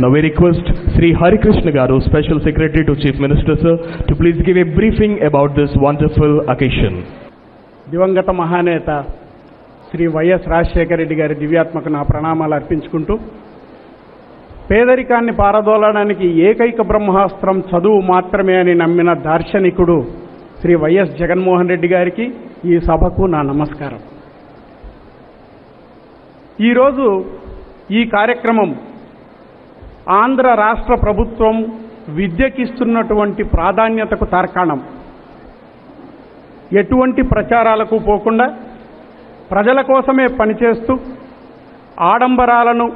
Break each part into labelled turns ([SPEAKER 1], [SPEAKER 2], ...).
[SPEAKER 1] Now we request Sri Hari Krishna Garu, Special Secretary to Chief Minister, sir, to please give a briefing about this wonderful occasion.
[SPEAKER 2] దివంగత మహానేత Shri YS Rajasekhara Reddy గారి దివ్యాత్మక నా ప్రణామాలు అర్పించుకుంటూ పేదరికాన్ని పారదోలడానికి ఏకైక బ్రహ్మాస్త్రం చదువు మాత్రమే అని నమ్మిన దార్శనికుడు శ్రీ వైఎస్ జగన్మోహన్ రెడ్డి గారికి ఈ సభకు నా నమస్కారం ఈరోజు ఈ కార్యక్రమం ఆంధ్ర రాష్ట్ర ప్రభుత్వం విద్యకిస్తున్నటువంటి ప్రాధాన్యతకు తార్కాణం. ఎటువంటి ప్రచారాలకు పోకుండా ప్రజల కోసమే పనిచేస్తూ ఆడంబరాలను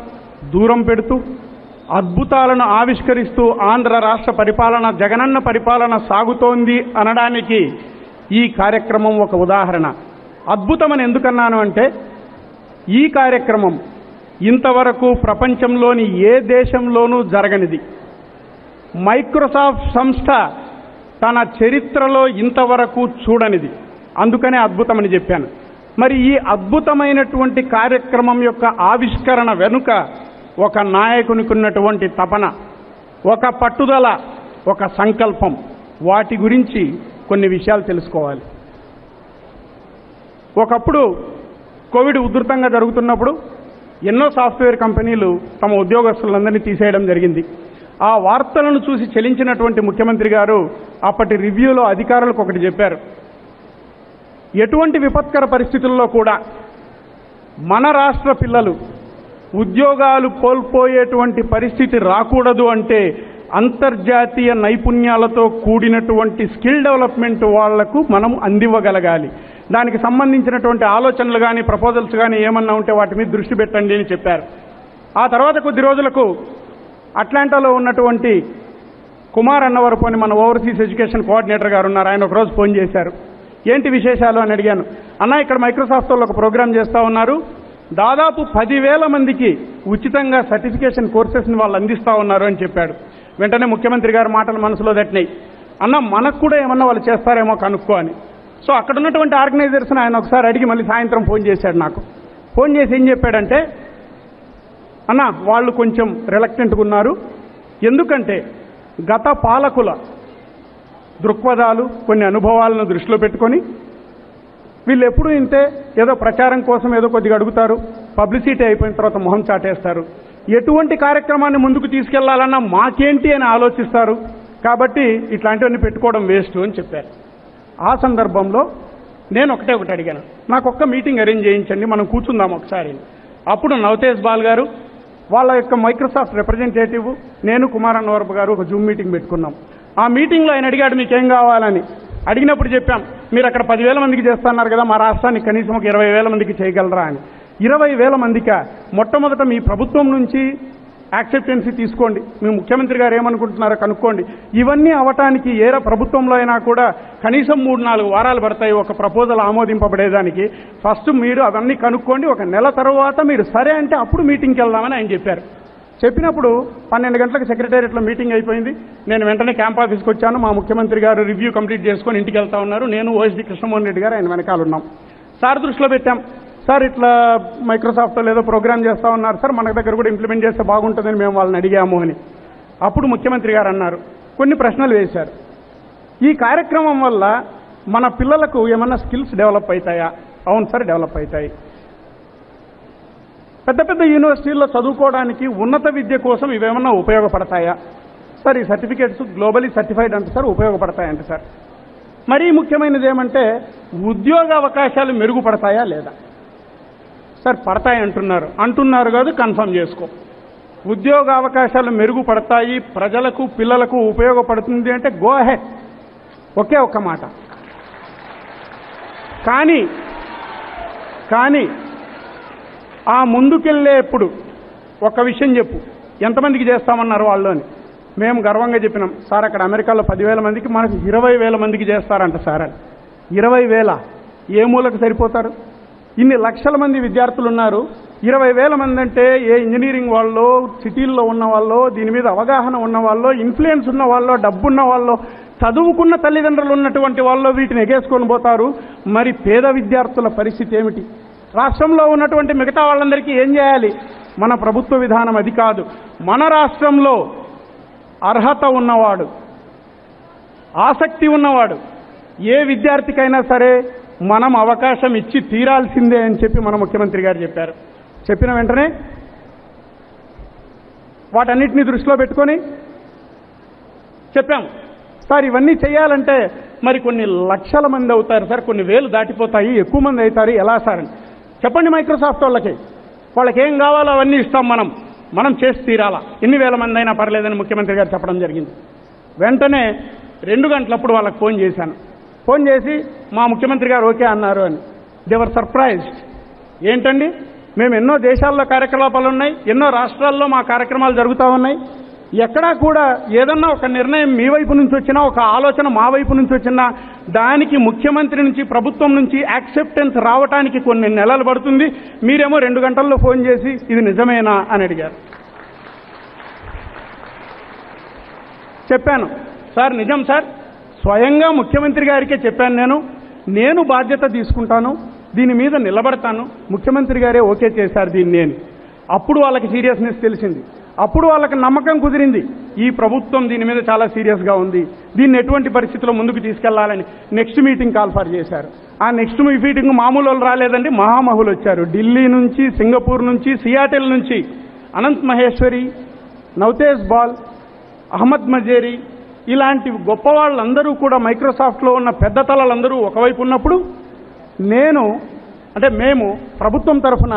[SPEAKER 2] దూరం పెడుతూ అద్భుతాలను ఆవిష్కరిస్తూ ఆంధ్ర రాష్ట్ర పరిపాలన జగనన్న పరిపాలన సాగుతోంది అనడానికి ఈ కార్యక్రమం ఒక ఉదాహరణ. అద్భుతమని ఎందుకన్నాను అంటే ఈ కార్యక్రమం ఇంతవరకు ప్రపంచంలోని ఏ దేశంలోనూ జరగనిది. మైక్రోసాఫ్ట్ సంస్థ తన చరిత్రలో ఇంతవరకు చూడనిది. అందుకనే అద్భుతమని చెప్పాను. మరి ఈ అద్భుతమైనటువంటి కార్యక్రమం యొక్క ఆవిష్కరణ వెనుక ఒక నాయకునికి ఉన్నటువంటి తపన ఒక పట్టుదల ఒక సంకల్పం వాటి గురించి కొన్ని విషయాలు తెలుసుకోవాలి. ఒకప్పుడు కోవిడ్ ఉధృతంగా జరుగుతున్నప్పుడు ఎన్నో సాఫ్ట్వేర్ కంపెనీలు తమ ఉద్యోగస్తులందరినీ తీసేయడం జరిగింది. ఆ వార్తలను చూసి చెలించినటువంటి ముఖ్యమంత్రి గారు అప్పటి రివ్యూలో అధికారులకు ఒకటి చెప్పారు. ఎటువంటి విపత్కర పరిస్థితుల్లో కూడా మన రాష్ట్ర పిల్లలు ఉద్యోగాలు కోల్పోయేటువంటి పరిస్థితి రాకూడదు అంటే అంతర్జాతీయ నైపుణ్యాలతో కూడినటువంటి స్కిల్ డెవలప్మెంట్ వాళ్ళకు మనం అందివ్వగలగాలి. దానికి సంబంధించినటువంటి ఆలోచనలు కానీ ప్రపోజల్స్ కానీ ఏమన్నా ఉంటే వాటి మీద దృష్టి పెట్టండి అని చెప్పారు. ఆ తర్వాత కొద్ది రోజులకు అట్లాంటాలో ఉన్నటువంటి కుమార్ అన్నవరపు అని మన ఓవర్సీస్ ఎడ్యుకేషన్ కోఆర్డినేటర్ గారు ఉన్నారు. ఆయన ఒకరోజు ఫోన్ చేశారు. ఏంటి విశేషాలు అని అడిగాను. అన్న ఇక్కడ మైక్రోసాఫ్ట్ వాళ్ళు ఒక ప్రోగ్రామ్ చేస్తూ ఉన్నారు. దాదాపు పదివేల మందికి ఉచితంగా సర్టిఫికేషన్ కోర్సెస్ని వాళ్ళు అందిస్తూ ఉన్నారు అని చెప్పాడు. వెంటనే ముఖ్యమంత్రి గారి మాటలు మనసులో తట్టినాయి. అన్న మనకు కూడా ఏమన్నా వాళ్ళు చేస్తారేమో కనుక్కో అని. సో అక్కడ ఉన్నటువంటి ఆర్గనైజర్స్ని ఆయన ఒకసారి అడిగి మళ్ళీ సాయంత్రం ఫోన్ చేశాడు నాకు. ఫోన్ చేసి ఏం చెప్పాడంటే అన్న వాళ్ళు కొంచెం రిలక్టెంట్గా ఉన్నారు. ఎందుకంటే గత పాలకుల దృక్పథాలు కొన్ని అనుభవాలను దృష్టిలో పెట్టుకొని వీళ్ళు ఎప్పుడు ఇంతే ఏదో ప్రచారం కోసం ఏదో కొద్దిగా అడుగుతారు పబ్లిసిటీ అయిపోయిన తర్వాత మొహం చాటేస్తారు. ఎటువంటి కార్యక్రమాన్ని ముందుకు తీసుకెళ్ళాలన్నా మాకేంటి అని ఆలోచిస్తారు. కాబట్టి ఇట్లాంటివన్నీ పెట్టుకోవడం వేస్ట్ అని చెప్పారు. ఆ సందర్భంలో నేను ఒకటే ఒకటి అడిగాను. నాకు ఒక్క మీటింగ్ అరేంజ్ చేయించండి మనం కూర్చుందాం ఒకసారి అప్పుడు నవతేజ్ బాల్ గారు వాళ్ళ యొక్క మైక్రోసాఫ్ట్ రిప్రజెంటేటివ్ నేను కుమార్ అన్నవరపు గారు ఒక జూమ్ మీటింగ్ పెట్టుకున్నాం. ఆ మీటింగ్లో ఆయన అడిగాడు మీకేం కావాలని? అడిగినప్పుడు చెప్పాం మీరు అక్కడ పదివేల మందికి చేస్తున్నారు కదా మా రాష్ట్రానికి కనీసం ఒక ఇరవై వేల మందికి చేయగలరా? అని. ఇరవై వేల మందిక మొట్టమొదట మీ ప్రభుత్వం నుంచి యాక్సెప్టెన్సీ తీసుకోండి. మీ ముఖ్యమంత్రి గారు ఏమనుకుంటున్నారో కనుక్కోండి. ఇవన్నీ అవటానికి ఏ ప్రభుత్వంలో అయినా కూడా కనీసం మూడు నాలుగు వారాలు పడతాయి ఒక ప్రపోజల్ ఆమోదింపబడేదానికి. ఫస్ట్ మీరు అవన్నీ కనుక్కోండి. ఒక నెల తర్వాత మీరు సరే అంటే అప్పుడు మీటింగ్కి వెళ్దామని ఆయన చెప్పారు. చెప్పినప్పుడు పన్నెండు గంటలకు సెక్రటేరియట్లో మీటింగ్ అయిపోయింది. నేను వెంటనే క్యాంప్ ఆఫీస్కి వచ్చాను. మా ముఖ్యమంత్రి గారు రివ్యూ కంప్లీట్ చేసుకొని ఇంటికి వెళ్తా ఉన్నారు. నేను ఓఎస్డి కృష్ణమోహన్ రెడ్డి గారు ఆయన వెనకాల ఉన్నాం. సార్ దృష్టిలో పెట్టాం. సార్ ఇట్లా మైక్రోసాఫ్ట్ ఏదో ప్రోగ్రామ్ చేస్తా ఉన్నారు. సార్ మన దగ్గర కూడా ఇంప్లిమెంట్ చేస్తే బాగుంటుందని మేము వాళ్ళని అడిగాము అని. అప్పుడు ముఖ్యమంత్రి గారు అన్నారు. కొన్ని ప్రశ్నలు వేశారు. ఈ కార్యక్రమం వల్ల మన పిల్లలకు ఏమన్నా స్కిల్స్ డెవలప్ అవుతాయా అవును సార్ డెవలప్ అవుతాయి పెద్ద పెద్ద యూనివర్సిటీల్లో చదువుకోవడానికి ఉన్నత విద్య కోసం ఇవేమన్నా ఉపయోగపడతాయా? సార్ ఈ సర్టిఫికేట్స్ గ్లోబలీ సర్టిఫైడ్ అంటే సార్ ఉపయోగపడతాయంట సార్. మరీ ముఖ్యమైనది ఏమంటే ఉద్యోగ అవకాశాలు మెరుగుపడతాయా లేదా? సార్ పడతాయి అంటున్నారు. అంటున్నారు కాదు కన్ఫర్మ్ చేసుకో. ఉద్యోగ అవకాశాలు మెరుగుపడతాయి ప్రజలకు పిల్లలకు ఉపయోగపడుతుంది అంటే గో అహెడ్ ఒకే ఒక్క మాట. కానీ కానీ ఆ ముందుకెళ్ళేప్పుడు ఒక విషయం చెప్పు. ఎంతమందికి చేస్తామన్నారు వాళ్ళు మేము గర్వంగా చెప్పినాం. సార్ అక్కడ అమెరికాలో పదివేల మందికి మనకు ఇరవై వేల మందికి చేస్తారంట సార్ అని. ఇరవై వేల. ఏ మూలకు సరిపోతారు? ఇన్ని లక్షల మంది విద్యార్థులు ఉన్నారు. ఇరవై వేల మంది అంటే ఏ ఇంజనీరింగ్ వాళ్ళు సిటీల్లో ఉన్న వాళ్ళు దీని మీద అవగాహన ఉన్న వాళ్ళు ఇన్ఫ్లుయెన్స్ ఉన్న వాళ్ళు డబ్బున్న వాళ్ళు చదువుకున్న తల్లిదండ్రులు ఉన్నటువంటి వాళ్ళు వీటిని ఎగేసుకొని పోతారు. మరి పేద విద్యార్థుల పరిస్థితి ఏమిటి? రాష్ట్రంలో ఉన్నటువంటి మిగతా వాళ్ళందరికీ ఏం చేయాలి? మన ప్రభుత్వ విధానం అది కాదు. మన రాష్ట్రంలో అర్హత ఉన్నవాడు ఆసక్తి ఉన్నవాడు ఏ విద్యార్థికైనా సరే మనం అవకాశం ఇచ్చి తీరాల్సిందే అని చెప్పి మన ముఖ్యమంత్రి గారు చెప్పారు. చెప్పిన వెంటనే వాటన్నిటిని దృష్టిలో పెట్టుకొని చెప్పాం సార్ ఇవన్నీ చేయాలంటే మరి కొన్ని లక్షల మంది అవుతారు సార్ కొన్ని వేలు దాటిపోతాయి ఎక్కువ మంది అవుతారు ఎలా సార్ అని. చెప్పండి మైక్రోసాఫ్ట్ వాళ్ళకి. వాళ్ళకి ఏం కావాలో అవన్నీ ఇస్తాం మనం. మనం చేసి తీరాలా. ఎన్ని వేల మంది అయినా పర్లేదని ముఖ్యమంత్రి గారు చెప్పడం జరిగింది. వెంటనే రెండు గంటలప్పుడు వాళ్ళకి ఫోన్ చేశాను. ఫోన్ చేసి మా ముఖ్యమంత్రి గారు ఓకే అన్నారు అని. దేవర్ సర్ప్రైజ్డ్ ఏంటండి? మేము ఎన్నో దేశాల్లో కార్యకలాపాలు ఉన్నాయి ఎన్నో రాష్ట్రాల్లో మా కార్యక్రమాలు జరుగుతూ ఉన్నాయి. ఎక్కడా కూడా ఏదన్నా ఒక నిర్ణయం మీ వైపు నుంచి వచ్చినా ఒక ఆలోచన మా వైపు నుంచి వచ్చినా దానికి ముఖ్యమంత్రి నుంచి ప్రభుత్వం నుంచి యాక్సెప్టెన్స్ రావటానికి కొన్ని నెలలు పడుతుంది. మీరేమో రెండు గంటల్లో ఫోన్ చేసి ఇది నిజమేనా అని అడిగారు. చెప్పాను. సార్ నిజం సార్? స్వయంగా ముఖ్యమంత్రి గారికే చెప్పాను నేను. నేను బాధ్యత తీసుకుంటాను. దీని మీద నిలబడతాను. ముఖ్యమంత్రి గారే ఓకే చేశారు దీన్ని నేను అప్పుడు వాళ్ళకి సీరియస్నెస్ తెలిసింది. అప్పుడు వాళ్ళకి నమ్మకం కుదిరింది. ఈ ప్రభుత్వం దీని మీద చాలా సీరియస్గా ఉంది. దీన్ని ఎటువంటి పరిస్థితుల్లో ముందుకు తీసుకెళ్ళాలని నెక్స్ట్ మీటింగ్ కాల్ఫర్ చేశారు. ఆ నెక్స్ట్ మీటింగ్ మామూలు వాళ్ళు రాలేదండి. మహామహులు వచ్చారు. ఢిల్లీ నుంచి సింగపూర్ నుంచి సియాటెల్ నుంచి. అనంత్ మహేశ్వరి నవతేజ్ బాల్ అహ్మద్ మజేరి ఇలాంటి గొప్ప వాళ్ళందరూ కూడా మైక్రోసాఫ్ట్లో ఉన్న పెద్ద తలలందరూ ఒకవైపు ఉన్నప్పుడు నేను అంటే మేము ప్రభుత్వం తరఫున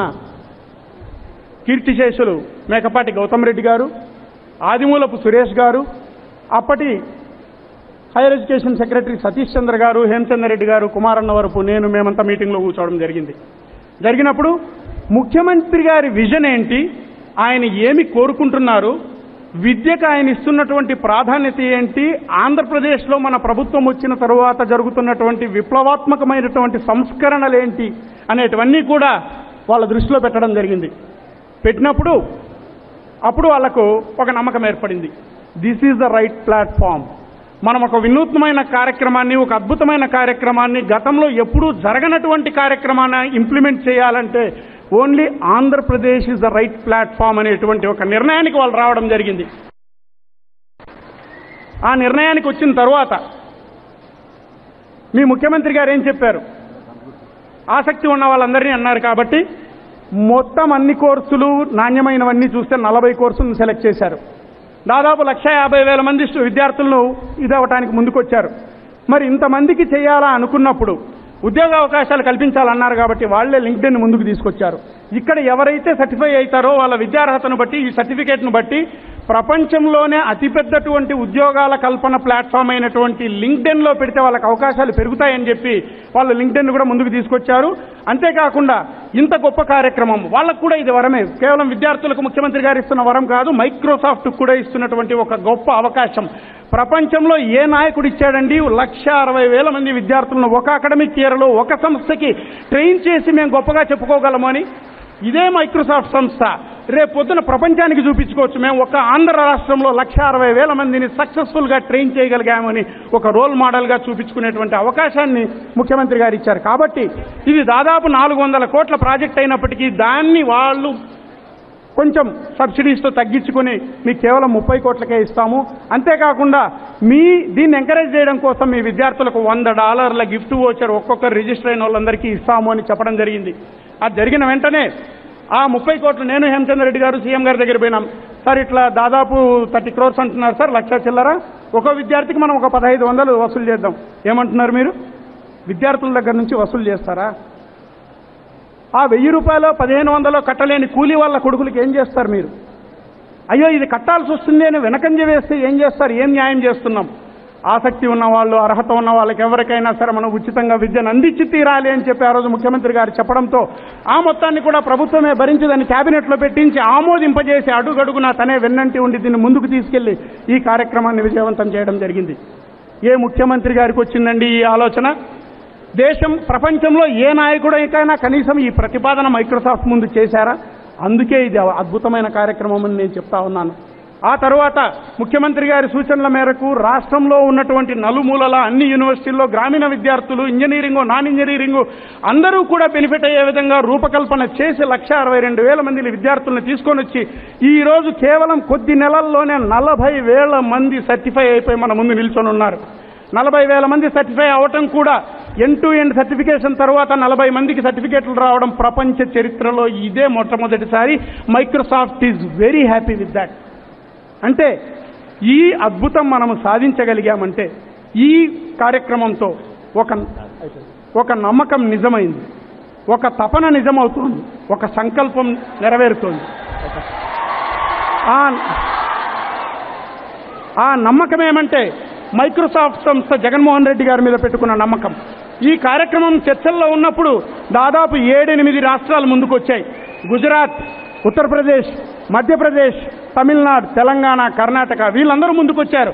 [SPEAKER 2] కీర్తిశేషులు మేకపాటి గౌతమ్ రెడ్డి గారు ఆదిమూలపు సురేష్ గారు అప్పటి higher education secretary Satish Chandra garu Hemachandra Reddy గారు కుమారన్న వరపు నేను మేమంతా మీటింగ్లో కూర్చోవడం జరిగింది. జరిగినప్పుడు ముఖ్యమంత్రి గారి విజన్ ఏంటి? ఆయన ఏమి కోరుకుంటున్నారు? విద్యకు ఆయన ఇస్తున్నటువంటి ప్రాధాన్యత ఏంటి? ఆంధ్రప్రదేశ్లో మన ప్రభుత్వం వచ్చిన తరువాత జరుగుతున్నటువంటి విప్లవాత్మకమైనటువంటి సంస్కరణలు ఏంటి అనేటివన్నీ కూడా వాళ్ళ దృష్టిలో పెట్టడం జరిగింది. పెట్టినప్పుడు అప్పుడు వాళ్ళకు ఒక నమ్మకం ఏర్పడింది. This is the right platform మనం ఒక వినూత్నమైన కార్యక్రమాన్ని ఒక అద్భుతమైన కార్యక్రమాన్ని గతంలో ఎప్పుడూ జరగనటువంటి కార్యక్రమాన్ని ఇంప్లిమెంట్ చేయాలంటే only Andhra Pradesh is the right platform అనేటువంటి ఒక నిర్ణయానికి వాళ్ళు రావడం జరిగింది. ఆ నిర్ణయానికి వచ్చిన తర్వాత మీ ముఖ్యమంత్రి గారు ఏం చెప్పారు? ఆసక్తి ఉన్న వాళ్ళందరినీ అన్నారు కాబట్టి మొత్తం అన్ని కోర్సులు నాణ్యమైనవన్నీ చూస్తే నలభై కోర్సులను సెలెక్ట్ చేశారు. దాదాపు లక్ష యాభై వేల మంది స్టు- విద్యార్థులను ఇదవటానికి ముందుకొచ్చారు. మరి ఇంతమందికి చేయాలా అనుకున్నప్పుడు ఉద్యోగ అవకాశాలు కల్పించాలన్నారు కాబట్టి వాళ్ళే లింక్డ్ఇన్ ముందుకు తీసుకొచ్చారు. ఇక్కడ ఎవరైతే సర్టిఫై అవుతారో వాళ్ళ విద్యార్హతను బట్టి ఈ సర్టిఫికేట్ను బట్టి ప్రపంచంలోనే అతిపెద్దటువంటి ఉద్యోగాల కల్పన ప్లాట్ఫామ్ అయినటువంటి లింక్డెన్లో పెడితే వాళ్ళకి అవకాశాలు పెరుగుతాయని చెప్పి వాళ్ళు లింక్డెన్ కూడా ముందుకు తీసుకొచ్చారు. అంతేకాకుండా ఇంత గొప్ప కార్యక్రమం వాళ్ళకు కూడా ఇది వరమే. కేవలం విద్యార్థులకు ముఖ్యమంత్రి గారు ఇస్తున్న వరం కాదు మైక్రోసాఫ్ట్ కూడా ఇస్తున్నటువంటి ఒక గొప్ప అవకాశం. ప్రపంచంలో ఏ నాయకుడు ఇచ్చాడండి? లక్ష అరవై వేల మంది విద్యార్థులను ఒక అకాడమిక్ ఇయర్లో ఒక సంస్థకి ట్రైన్ చేసి మేము గొప్పగా చెప్పుకోగలమని ఇదే మైక్రోసాఫ్ట్ సంస్థ. రేపు పొద్దున ప్రపంచానికి చూపించుకోవచ్చు. మేము ఒక ఆంధ్ర రాష్ట్రంలో లక్ష అరవై వేల మందిని సక్సెస్ఫుల్గా ట్రైన్ చేయగలిగామని ఒక రోల్ మోడల్గా చూపించుకునేటువంటి అవకాశాన్ని ముఖ్యమంత్రి గారు ఇచ్చారు. కాబట్టి ఇది దాదాపు నాలుగు వందల కోట్ల ప్రాజెక్ట్ అయినప్పటికీ దాన్ని వాళ్ళు కొంచెం సబ్సిడీస్తో తగ్గించుకుని మీకు కేవలం ముప్పై కోట్లకే ఇస్తాము. అంతేకాకుండా మీ దీన్ని ఎంకరేజ్ చేయడం కోసం మీ విద్యార్థులకు వంద డాలర్ల గిఫ్ట్ ఓచర్ ఒక్కొక్కరు రిజిస్టర్ అయిన వాళ్ళందరికీ ఇస్తాము అని చెప్పడం జరిగింది. అది జరిగిన వెంటనే ఆ ముప్పై కోట్లు నేను హేమచంద్ర రెడ్డి గారు సీఎం గారి దగ్గర పోయినాం. సార్ ఇట్లా దాదాపు థర్టీ క్రోర్స్ అంటున్నారు సార్ లక్ష చిల్లర. ఒక విద్యార్థికి మనం ఒక పదహైదు వందలు వసూలు చేద్దాం. ఏమంటున్నారు మీరు? విద్యార్థుల దగ్గర నుంచి వసూలు చేస్తారా? ఆ వెయ్యి రూపాయలు పదిహేను వందలు కట్టలేని కూలీ వాళ్ళ కొడుకులకి ఏం చేస్తారు మీరు? అయ్యో ఇది కట్టాల్సి వస్తుంది అని వెనకంజ వేస్తే ఏం చేస్తారు? ఏం న్యాయం చేస్తున్నాం? ఆసక్తి ఉన్న వాళ్ళు అర్హత ఉన్న వాళ్ళకి ఎవరికైనా సరే మనం ఉచితంగా విద్యను అందించి తీరాలి అని చెప్పి ఆ రోజు ముఖ్యమంత్రి గారు చెప్పడంతో ఆ మొత్తాన్ని కూడా ప్రభుత్వమే భరించదని క్యాబినెట్లో పెట్టించి ఆమోదింపజేసి అడుగడుగునా తనే వెన్నంటి ఉండి దీన్ని ముందుకు తీసుకెళ్ళి ఈ కార్యక్రమాన్ని విజయవంతం చేయడం జరిగింది. ఏ ముఖ్యమంత్రి గారికి వచ్చిందండి ఈ ఆలోచన? దేశం ప్రపంచంలో ఏ నాయకుడికైనా కనీసం ఈ ప్రతిపాదన మైక్రోసాఫ్ట్ ముందు చేశారా? అందుకే ఇది అద్భుతమైన కార్యక్రమం అని నేను చెప్తా ఉన్నాను. ఆ తరువాత ముఖ్యమంత్రి గారి సూచనల మేరకు రాష్ట్రంలో ఉన్నటువంటి నలుమూలల అన్ని యూనివర్సిటీల్లో గ్రామీణ విద్యార్థులు ఇంజనీరింగ్ నాన్ ఇంజనీరింగ్ అందరూ కూడా బెనిఫిట్ అయ్యే విధంగా రూపకల్పన చేసి లక్ష అరవై రెండు వేల మంది విద్యార్థులను తీసుకొని వచ్చి ఈ రోజు కేవలం కొద్ది నెలల్లోనే నలభై వేల మంది సర్టిఫై అయిపోయి మన ముందు నిల్చొని ఉన్నారు. నలభై వేల మంది సర్టిఫై అవటం కూడా ఎన్ టు ఎండ్ సర్టిఫికేషన్ తర్వాత నలభై మందికి సర్టిఫికేట్లు రావడం ప్రపంచ చరిత్రలో ఇదే మొట్టమొదటిసారి. Microsoft is very happy with that అంటే ఈ అద్భుతం మనము సాధించగలిగామంటే ఈ కార్యక్రమంతో ఒక ఒక నమ్మకం నిజమైంది. ఒక తపన నిజమవుతోంది. ఒక సంకల్పం నెరవేరుతోంది. ఆ ఆ నమ్మకం ఏమంటే మైక్రోసాఫ్ట్ సంస్థ జగన్మోహన్ రెడ్డి గారి మీద పెట్టుకున్న నమ్మకం. ఈ కార్యక్రమం చర్చల్లో ఉన్నప్పుడు దాదాపు ఏడెనిమిది రాష్ట్రాలు ముందుకొచ్చాయి. గుజరాత్ ఉత్తరప్రదేశ్ మధ్యప్రదేశ్ తమిళనాడు తెలంగాణ కర్ణాటక వీళ్ళందరూ ముందుకొచ్చారు.